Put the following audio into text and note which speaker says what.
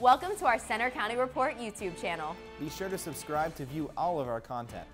Speaker 1: Welcome to our Centre County Report YouTube channel.
Speaker 2: Be sure to subscribe to view all of our content.